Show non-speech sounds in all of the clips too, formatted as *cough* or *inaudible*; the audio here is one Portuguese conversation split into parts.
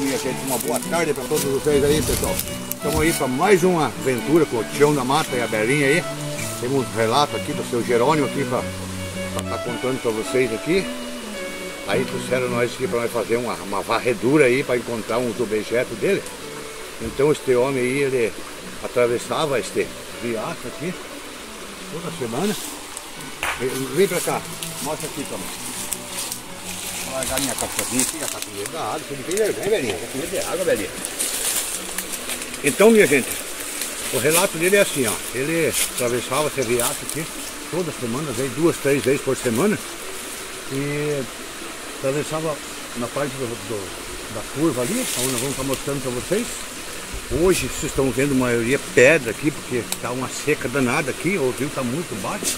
minha gente, uma boa tarde para todos vocês aí, pessoal. Estamos aí para mais uma aventura com o Tião da Mata e a Belinha aí. Temos um relato aqui do seu Jerônimo aqui para estar tá contando para vocês aqui. Aí trouxeram nós aqui para nós fazer uma, uma varredura aí para encontrar uns objetos dele. Então este homem aí, ele atravessava este riacho aqui toda semana. Vem para cá, mostra aqui também. Vou largar minha cachorrinha aqui, já tá com medo da água. Você não com medo de água, velhinha. Então, minha gente, o relato dele é assim, ó. Ele atravessava esse riacho aqui toda semana, veio duas, três vezes por semana. E atravessava na parte do, do, da curva ali, onde nós vamos estar mostrando para vocês. Hoje vocês estão vendo a maioria pedra aqui, porque está uma seca danada aqui, o rio está muito baixo.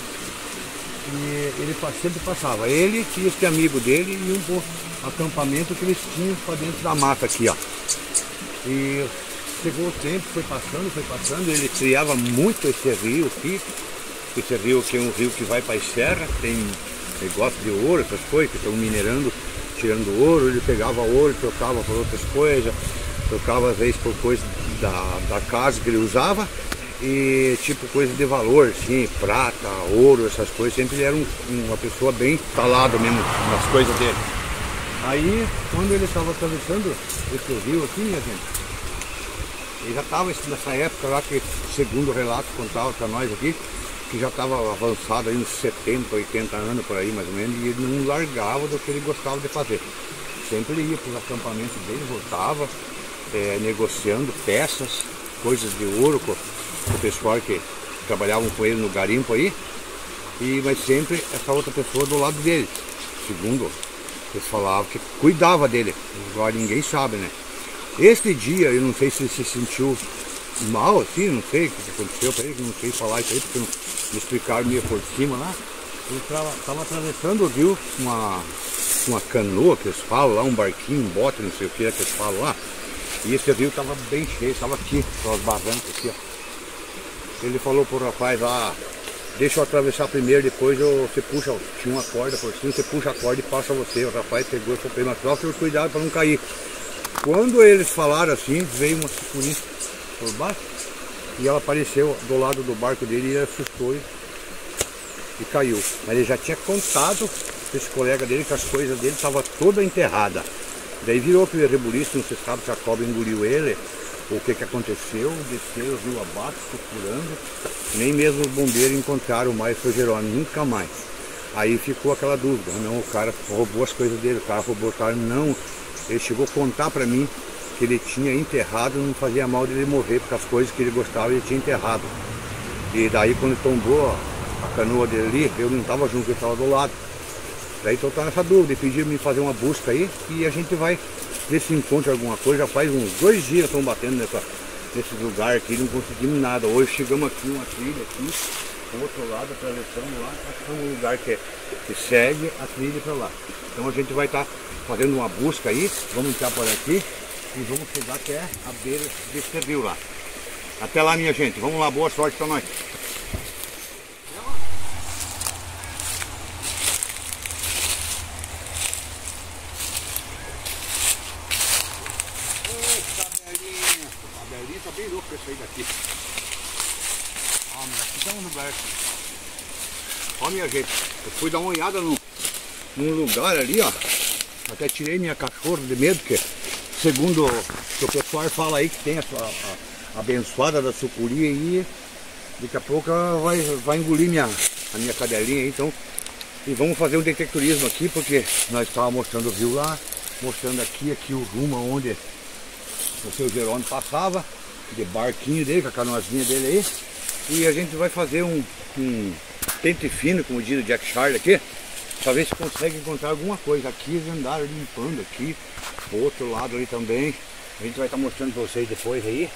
E ele sempre passava, ele e este amigo dele e um acampamento que eles tinham para dentro da mata aqui, ó. E chegou o tempo, foi passando, foi passando, ele criava muito esse rio aqui. Esse rio que é um rio que vai para a serra, tem negócio de ouro, essas coisas, que estão minerando, tirando ouro, ele pegava ouro, trocava por outras coisas, trocava às vezes por coisas da, da casa que ele usava e tipo coisa de valor, assim, prata, ouro, essas coisas, sempre ele era um, uma pessoa bem talada mesmo nas coisas dele. Aí, quando ele estava atravessando esse rio aqui, minha gente, ele já estava nessa época lá que, segundo o relato contava para nós aqui, que já estava avançado aí uns 70, 80 anos por aí mais ou menos, e ele não largava do que ele gostava de fazer. Sempre ia para os acampamentos dele, voltava, é, negociando peças, coisas de ouro, o pessoal que trabalhavam com ele no garimpo aí, e, mas sempre essa outra pessoa do lado dele, segundo eles falavam que cuidava dele, agora ninguém sabe, né? Este dia, eu não sei se ele se sentiu mal assim, não sei o que aconteceu para ele, não sei falar isso aí, porque não me explicaram meio por cima lá. Ele estava atravessando o rio uma, uma canoa que eles falam lá, um barquinho, um bote, não sei o que é que eles falam lá. E esse rio estava bem cheio, estava aqui, pelas barrancas aqui, ó. Ele falou pro rapaz lá, deixa eu atravessar primeiro, depois eu, você puxa, tinha uma corda por cima, você puxa a corda e passa você. O rapaz pegou e ele, mas cuidado para não cair. Quando eles falaram assim, veio uma sucuri por baixo e ela apareceu do lado do barco dele e assustou e, e caiu. Mas ele já tinha contado esse colega dele que as coisas dele estavam toda enterrada. Daí virou aquele rebuliço, não se sabe se a cobra engoliu ele, o que, que aconteceu, desceu rio abaixo, procurando, nem mesmo os bombeiros encontraram mais o Jerônimo, nunca mais. Aí ficou aquela dúvida, não, o cara roubou as coisas dele, o cara roubou o cara, não. Ele chegou a contar para mim que ele tinha enterrado, não fazia mal dele morrer, porque as coisas que ele gostava ele tinha enterrado. E daí quando tombou a canoa dele ali, eu não estava junto, ele estava do lado. Daí então tá nessa dúvida, pediram me fazer uma busca aí e a gente vai ver se encontra alguma coisa. Já faz uns dois dias estão batendo nessa, nesse lugar aqui, não conseguimos nada. Hoje chegamos aqui, uma trilha aqui, do outro lado, atravessamos lá, achamos um lugar que, é, que segue a trilha para lá. Então a gente vai estar tá fazendo uma busca aí, vamos entrar por aqui e vamos chegar até a beira desse rio lá. Até lá minha gente, vamos lá, boa sorte para nós. sair daqui. Ó, mas lugar. Ó, minha gente, eu fui dar uma olhada no, num lugar ali, ó. Até tirei minha cachorra de medo, porque segundo o pessoal fala aí que tem a, a, a abençoada da sucuri aí, daqui a pouco ela vai, vai engolir minha, a minha cadelinha aí, então. E vamos fazer um detectorismo aqui, porque nós estávamos mostrando o rio lá, mostrando aqui, aqui o rumo onde o seu Jerônimo passava de barquinho dele, com a canoazinha dele aí. E a gente vai fazer um, um pente fino, como diz o Jack Charlie aqui, para ver se consegue encontrar alguma coisa. Aqui eles andaram limpando aqui, o outro lado ali também. A gente vai estar tá mostrando para vocês depois aí.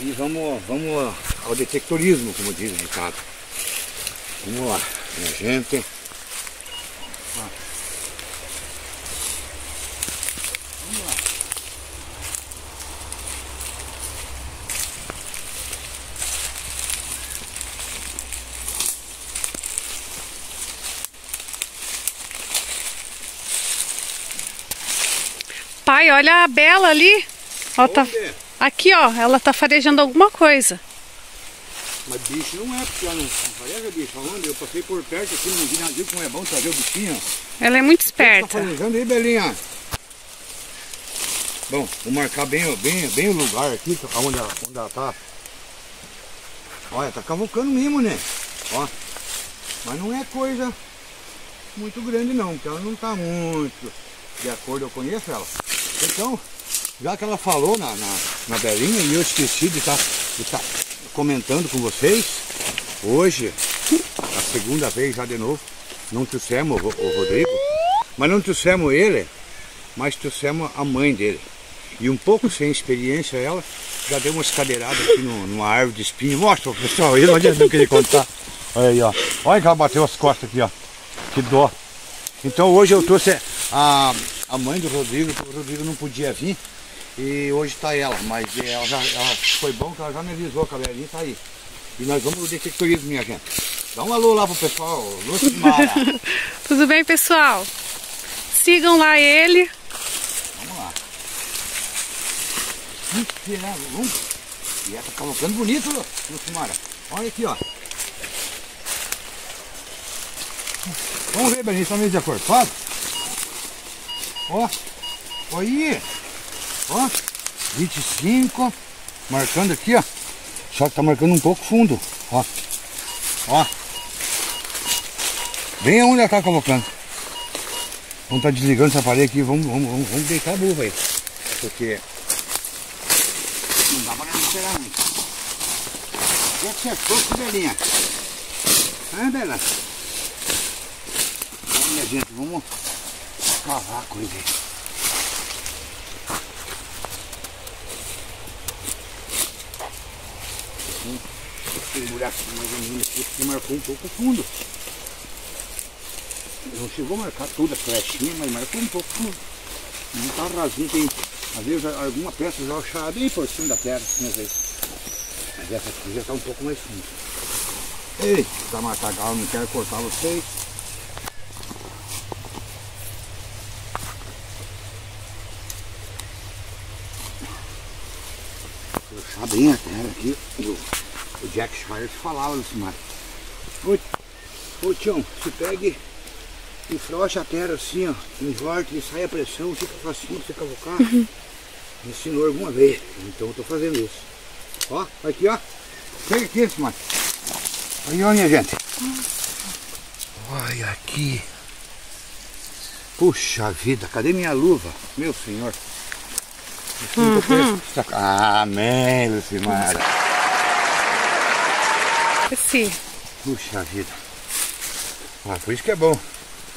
E vamos, vamos ao detectorismo, como diz o ditado. Vamos lá, minha gente. Bela ali. Ó, tá... Aqui, ó, ela tá farejando alguma coisa. Mas bicho não é, porque ela não fareja bicho. Onde? Eu passei por perto aqui, não vi nada, como é bom trazer o bichinho. Ela é muito Tá esperta. farejando aí, Belinha? Bom, vou marcar bem, bem, bem o lugar aqui, onde ela, onde ela tá. Olha, tá cavucando mesmo, né? Ó. Mas não é coisa muito grande não, porque ela não tá muito de acordo, eu conheço ela. Então, já que ela falou na, na, na Belinha e eu esqueci de estar de tá comentando com vocês, hoje, a segunda vez já de novo, não trouxemos o, o Rodrigo, mas não trouxemos ele, mas trouxemos a mãe dele. E um pouco sem experiência ela, já deu umas cadeiradas aqui no, numa árvore de espinho. Mostra pessoal aí, não adianta eu querer contar. Olha aí, ó. Olha que ela bateu as costas aqui, ó. Que dó. Então hoje eu trouxe a, a mãe do Rodrigo, o Rodrigo não podia vir. E hoje tá ela, mas ela já, ela, foi bom que ela já me avisou que a Belinha tá aí. E nós vamos no detectorismo, minha gente. Dá um alô lá pro pessoal, Lucimara. *laughs* Tudo bem, pessoal? Sigam lá ele. Vamos lá. Vamos. E ela tá colocando bonito, Lucimara. Olha aqui, ó. Vamos ver, só meio de acordo. Fala. Ó. Ó aí. Ó. 25. Marcando aqui, ó. Só que tá marcando um pouco fundo. Ó. Ó. Bem onde ela tá colocando. Vamos estar desligando essa parede aqui. Vamos, vamos, vamos, vamos deitar a luva aí. Porque não dá pra esperar muito. O que que belinha? Ah, Bela? Minha gente, vamos coisa aí. Hum, Aquele buraquinho mais ou menos aqui, porque marcou um pouco fundo. Não chegou a marcar toda a flechinha, mas marcou um pouco fundo. Não tá rasinho, tem às vezes alguma peça já achava bem por cima da terra, assim, às vezes. Mas essa aqui já está um pouco mais fundo. Eita, matagal, não quero cortar vocês. Bem a terra aqui. O, o Jack Schreier falava nesse mato. Ô, ô Tião, se pegue e frocha a terra assim, ó, invorte e sai a pressão, fica facinho pra você cavocar. Me ensinou alguma vez, então eu tô fazendo isso. Ó, aqui ó, chega aqui esse mato. Aí ó minha gente. Olha aqui. Puxa vida, cadê minha luva? Meu senhor. Uhum. Amém, Lucimara. Esse. Puxa vida. Ah, por isso que é bom.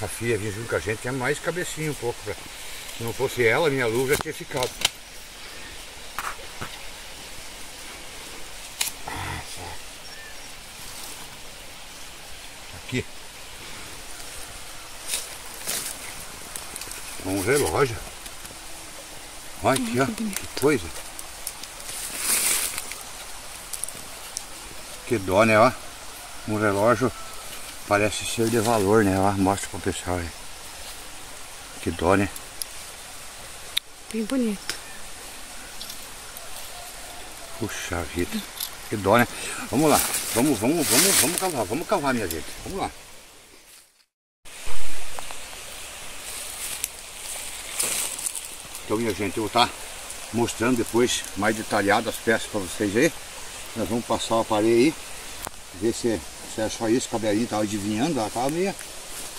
A filha vir junto com a gente é mais cabecinha um pouco. Pra... Se não fosse ela, minha luva já tinha ficado. Aqui. Um relógio. Olha aqui, ó. Que coisa. Que dó, né, ó. Um relógio parece ser de valor, né? Ó, mostra pro pessoal aí. Que dó, né? Bem bonito. Puxa vida. Que dó, né? Vamos lá. Vamos, vamos, vamos, vamos cavar. Vamos cavar, minha gente. Vamos lá. Então, minha gente, eu vou estar mostrando depois mais detalhado as peças para vocês aí. Nós vamos passar o aparelho aí. Ver se, se é só isso a Belinha estava adivinhando. Ela estava meio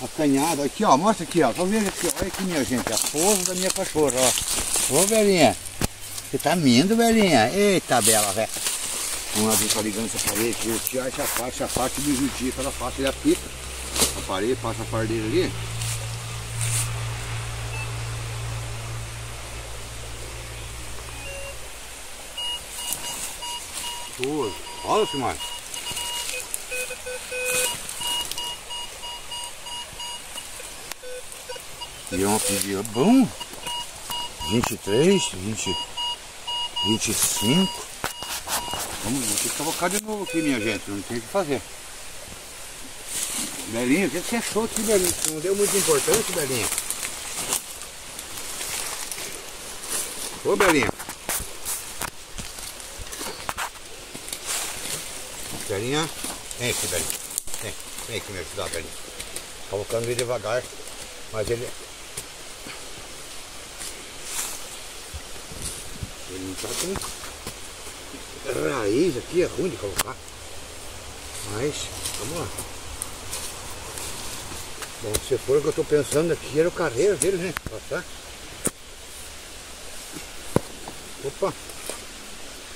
acanhada. Aqui, ó. Mostra aqui, ó. Tô vendo aqui. Olha aqui, minha gente. A pouso da minha cachorra, ó. Ô, Belinha. Você tá mindo, Belinha? Eita, Bela, velho. Vamos ver tá ligando essa parede aqui. Eu tiro essa parte, essa parte do judia. Eu faço, ele apita. A parede, passa a parede ali. Pô, olha, Simar. E é um dia bom. 23, 20, 25. Vamos, ter que colocar de novo aqui, minha gente. Não tem o que fazer. Belinha, o que você achou aqui, Belinha? Não deu muita importância, Belinha? Ô, Belinha. Belinha. Vem aqui, Belinha. Vem, vem aqui me ajudar, Belinha. Tá colocando ele devagar, mas ele... Ele não tá com raiz aqui, é ruim de colocar. Mas, vamos lá. Bom, se for o que eu tô pensando aqui, era o carreiro dele, né? Passar. Opa!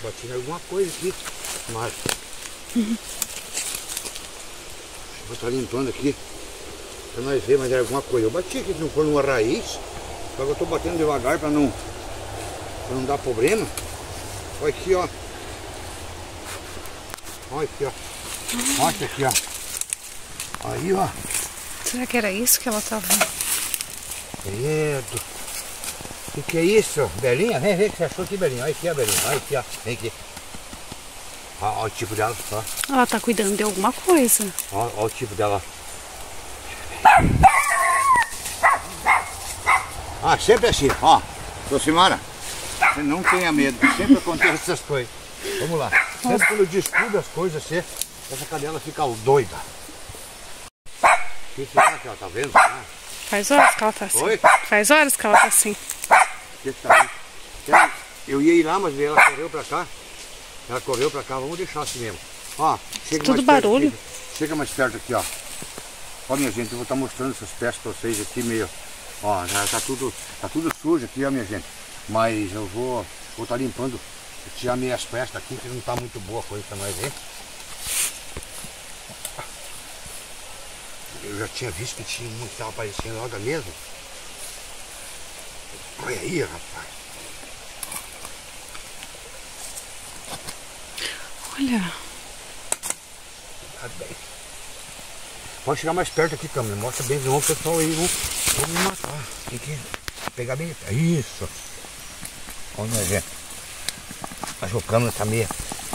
Bati em alguma coisa aqui. Mas. Vou estar limpando aqui. Pra nós ver, mas é alguma coisa. Eu bati aqui, se não for numa raiz. Só que eu tô batendo devagar pra não. Pra não dar problema. Olha aqui, ó. Olha aqui, ó. Olha aqui, ó. Aí, ó. Será que era isso que ela tava? Credo. O que, que é isso? Belinha? Vem ver o que você achou aqui, Belinha. Olha aqui, ó, Belinha. Olha aqui, ó. Vem aqui. Ó o tipo dela, ó. Ela tá cuidando de alguma coisa. Ó, ó o tipo dela. Ah, sempre assim, ó. Josimara, você não tenha medo. Sempre acontece essas coisas. Vamos lá. Sempre quando eu descuido as coisas, você, essa cadela fica doida. O que será que ela tá vendo? Ah, Faz horas que ela tá assim. Oi? Faz horas que ela tá assim. o que que tá vendo? Eu ia ir lá, mas ela correu pra cá. Ela correu pra cá, vamos deixar assim mesmo. Ó, chega Tudo mais perto barulho. aqui. Chega mais perto aqui, ó. Ó, minha gente, eu vou estar mostrando essas peças pra vocês aqui meio. Ó, já tá tudo, tá tudo sujo aqui, ó, minha gente. Mas eu vou vou estar limpando, tirar meias peças aqui, que não tá muito boa a coisa pra nós ver. Eu já tinha visto que tinha muito, tava aparecendo logo mesmo. Olha aí, rapaz. Olha. Tá. Pode chegar mais perto aqui, câmera. Mostra bem, senão o pessoal aí vão, vão me matar. Tem que pegar bem. Isso. Olha, gente. Acho que a câmera tá meia.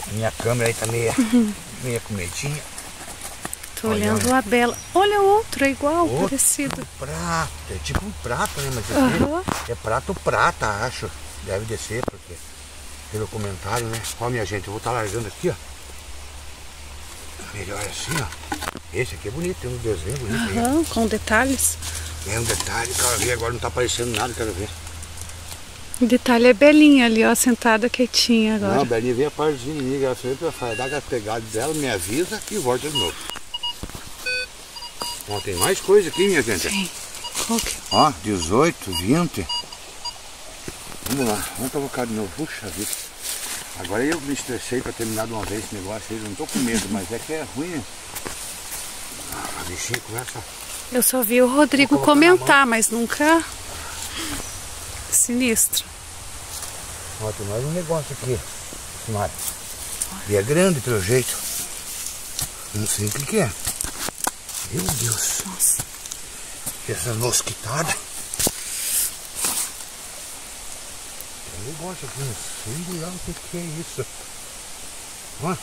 A minha câmera aí tá meia, *laughs* meia com medinha. Tô Olha, olhando a Bela. Olha outro, é igual, Outro. parecido. Prata. É tipo um prato, né? Mas Aham. é prato prata, acho. Deve descer, pelo comentário, né? Ó, minha gente, eu vou estar largando aqui, ó. Melhor assim, ó. Esse aqui é bonito, tem um desenho bonito. Aham, com detalhes. É um detalhe, quero ver, agora não tá aparecendo nada, quero ver. O detalhe é Belinha ali, ó, sentada quietinha Não, a agora. Belinha vem a parte de inimiga, ela sempre vai dar aquela pegada dela, me avisa e volta de novo. Ó, tem mais coisa aqui, minha gente. Sim. Qual que- Ó, 18, 20. Vamos lá, vamos colocar de novo. Puxa vida. Agora eu me estressei pra terminar de uma vez esse negócio aí. Eu não tô com medo, mas é que é ruim, né? Ah, a bichinha começa. Eu só vi o Rodrigo comentar, mas nunca. Sinistro. Ó, tem mais um negócio aqui, Simara. E é grande pelo jeito. Não sei o que, que é. Meu Deus. Nossa. Essa mosquitada. Um negócio aqui, não sei lá o que, é isso. Ó.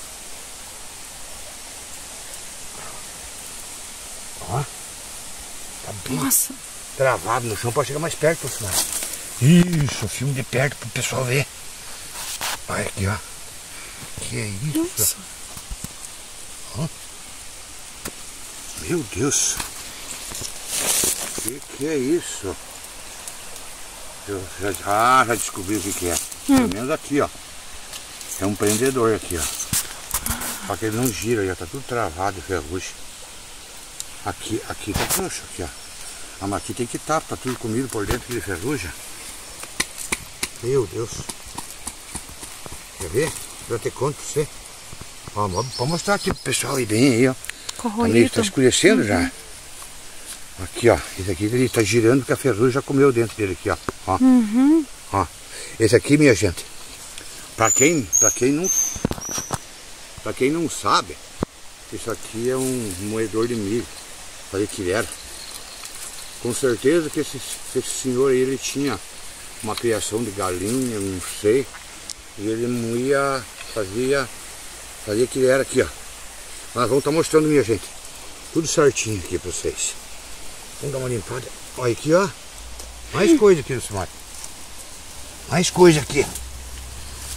Ó. Tá bem Nossa. travado no chão para chegar mais perto, Simara. Isso, filme de perto pro pessoal ver. Olha aqui, ó. Que é isso? Nossa. Meu Deus. Que que é isso? Eu já, ah, já descobri o que, que é. Pelo menos aqui, ó. É um prendedor aqui, ó. Só que ele não gira, já tá tudo travado, ferrugem. Aqui, aqui tá frouxo, aqui, ó. Ah, mas aqui tem que estar, tá tudo comido por dentro de ferrugem. Meu Deus. Quer ver? Eu te conto pra você. Ó, pode mostrar aqui pro pessoal aí bem aí, ó. Tá Corroído. tá escurecendo já. Aqui, ó. Esse aqui ele tá girando porque a ferrugem já comeu dentro dele aqui, ó. Ó. Uhum. ó. Esse aqui, minha gente, pra quem, pra quem não. Pra quem não sabe, isso aqui é um moedor de milho. Falei que era. Com certeza que esse, esse senhor aí, ele tinha uma criação de galinha, não sei. E ele moía, fazia. Fazia que era aqui, ó. Nós vamos estar mostrando, minha gente. Tudo certinho aqui pra vocês. Vamos dar uma limpada. Olha aqui, ó. Mais coisa aqui nesse mato. Mais coisa aqui.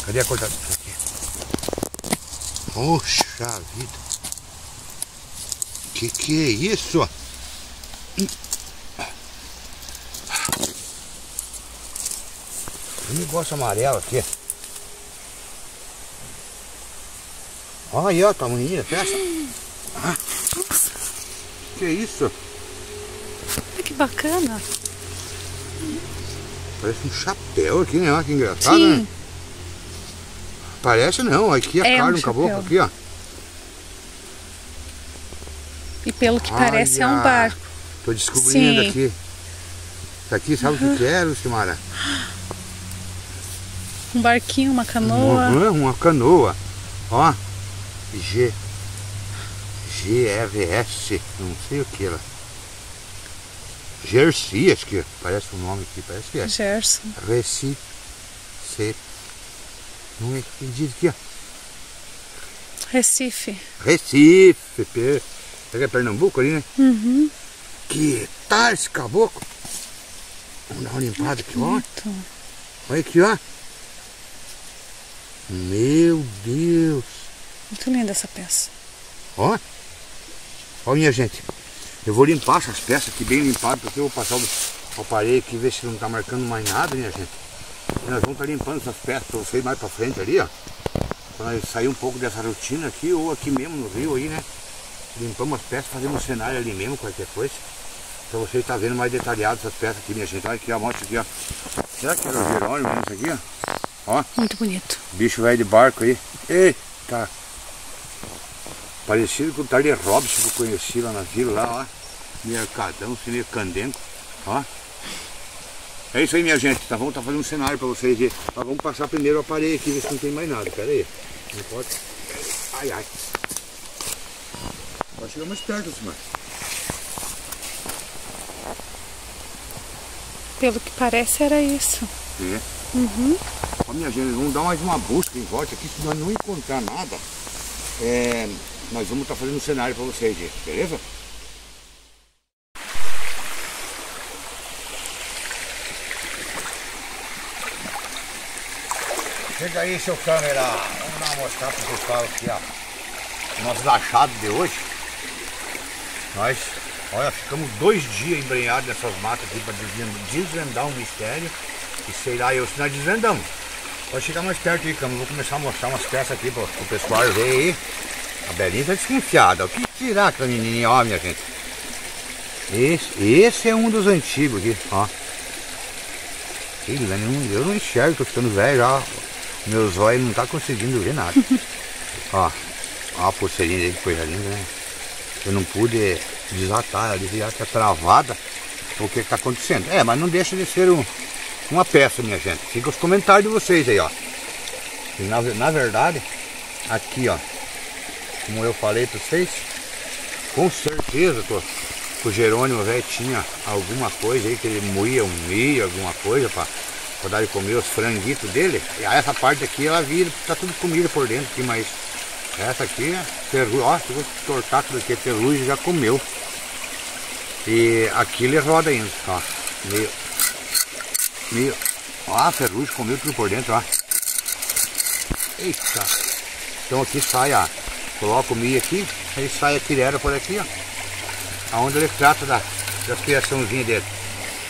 Cadê a cortadora? Aqui. Poxa vida. Que que é isso? Um negócio amarelo aqui. Olha aí, ó, tamanho peça. Ah. Que isso? Que bacana. Parece um chapéu aqui, né? Olha que engraçado, Sim. né? Parece não, aqui a É cara um do caboclo aqui, ó. E pelo que parece é um Olha, barco. Tô descobrindo Sim. aqui. Isso aqui, sabe o que é, Lucimara? Um barquinho, uma canoa. Uma, uma canoa. Ó. G. GRS. Não sei o que ela. Jersey, acho que parece o nome aqui, parece que é. Gerson. Recife. Não é que diz aqui, ó. Recife. Recife. Pega é Pernambuco ali, né? Uhum. Que tal esse caboclo? Vamos dar uma limpada aqui, ó. Olha aqui, ó. Meu Deus. Muito linda essa peça. Ó. Ó, minha gente. Eu vou limpar essas peças aqui bem limpadas, porque eu vou passar o aparelho aqui, ver se não tá marcando mais nada, minha gente. E nós vamos estar limpando essas peças pra vocês mais pra frente ali, ó. Quando nós sair um pouco dessa rotina aqui, ou aqui mesmo no rio aí, né? Limpamos as peças, fazemos um cenário ali mesmo, qualquer coisa. Pra vocês estar vendo mais detalhado essas peças aqui, minha gente. Olha aqui, ó, mostra aqui, ó. Será que era o Jerônimo isso aqui, ó? Ó. Muito bonito. Bicho velho de barco aí. Eita! Parecido com o Tarde Robson que eu conheci lá na vila, lá, ó. Mercadão, meio candenco. Ó. É isso aí, minha gente. Tá, vamos tá fazendo um cenário pra vocês ver. Mas vamos passar primeiro o aparelho aqui, ver se não tem mais nada. Pera aí. Não pode. Ai, ai. Vai chegar mais perto, Simar. Pelo que parece era isso. É. Uhum. Ó, minha gente, vamos dar mais uma busca em volta aqui. Se nós não encontrar nada, é, nós vamos estar fazendo um cenário pra vocês, gente. Beleza? Chega aí, seu câmera. Vamos dar uma mostrar pro pessoal aqui, ó. Nossos achados de hoje. Nós, olha, ficamos dois dias embrenhados nessas matas aqui para desvendar um mistério. E sei lá, eu se nós desvendamos. Pode chegar mais perto aí, Câmara. Vou começar a mostrar umas peças aqui pro, pro pessoal ver aí. A Belinha tá desconfiada. O que será que a menininha, ó, minha gente? Esse, esse é um dos antigos aqui, ó. Não- eu não enxergo, tô ficando velho já. Meus olhos não tá conseguindo ver nada. *laughs* ó, ó a pulseirinha dele, que coisa linda, né? Eu não pude desatar, ela devia estar travada. O que está acontecendo? É, mas não deixa de ser um, uma peça, minha gente. Fica os comentários de vocês aí, ó. E na, na verdade, aqui, ó, como eu falei para vocês, com certeza, tô, o Jerônimo velho tinha alguma coisa aí que ele moía um milho, alguma coisa para dar de comer os franguitos dele. E essa parte aqui ela vira, tá tudo comida por dentro aqui, mas essa aqui é ferrugem, ó, se eu tortar tudo aqui, ferrugem já comeu. E aqui ele roda ainda, ó, meio, meio, ó, a ferrugem comeu tudo por dentro, ó. Eita! Então aqui sai a, coloca o milho aqui, aí sai a tirera por aqui, ó. Aonde ele trata da, das criaçãozinhas dele.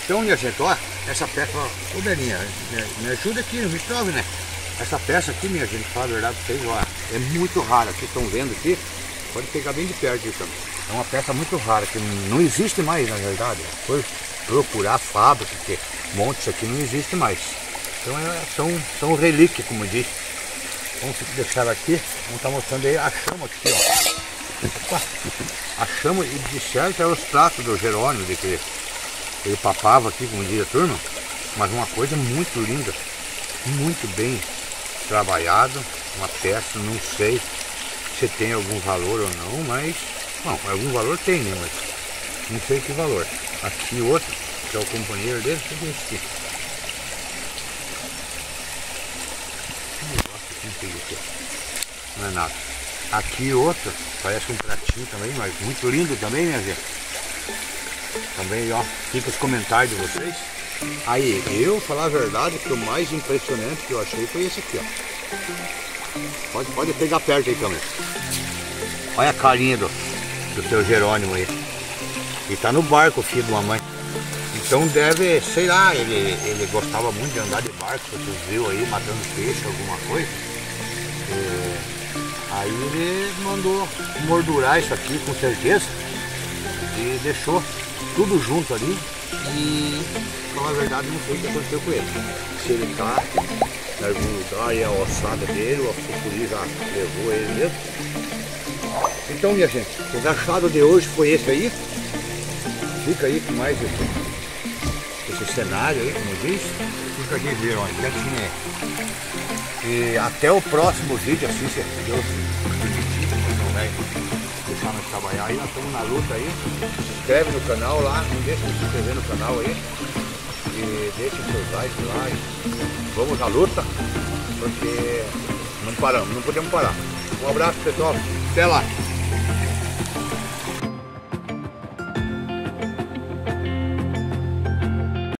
Então, minha gente, ó, essa peça, ô Belinha, me, ajuda aqui, me prove, né? Essa peça aqui, minha gente, fala a verdade pra vocês, ó, é muito rara. Vocês estão vendo aqui, pode pegar bem de perto então. É uma peça muito rara, que não existe mais, na verdade. Foi procurar a fábrica, porque monte isso aqui não existe mais. Então é, são, são relíquias, como diz. Vamos deixar ela aqui, vamos estar mostrando aí a chama aqui, ó. Opa. A chama e de certo é os pratos do Jerônimo, de que ele papava aqui, como diz a turma, mas uma coisa muito linda, muito bem trabalhado, uma peça, não sei se tem algum valor ou não, mas, bom, algum valor tem, né, mas não sei que valor. Aqui outro, que é o companheiro dele, deixa eu ver aqui. Não o é. Não nada. Aqui outro, parece um pratinho também, mas muito lindo também, minha gente. Também, ó, fica os comentários de vocês. Aí, eu, falar a verdade, que o mais impressionante que eu achei foi esse aqui, ó. Pode, pode pegar perto aí, câmera. Olha a carinha do, do seu Jerônimo aí. E tá no barco, filho de mamãe. Então deve, sei lá, ele, ele gostava muito de andar de barco, vocês viu aí, matando peixe, alguma coisa. É, aí ele mandou mordurar isso aqui com certeza e deixou tudo junto ali e falar a verdade não sei o que aconteceu com ele. Se ele tá lugar e a ossada dele, o sucuri já levou ele mesmo. Então minha gente, o achado de hoje foi esse aí. Fica aí com mais esse, esse cenário aí, como diz. Fica aqui ver, olha, quietinho aí. E até o próximo vídeo, assim, se Deus permitir, não vai deixar nós trabalhar aí, nós estamos na luta aí. Se inscreve no canal lá, não deixa de se inscrever no canal aí. E deixa seus likes lá e vamos à luta, porque não paramos, não podemos parar. Um abraço pessoal, até lá!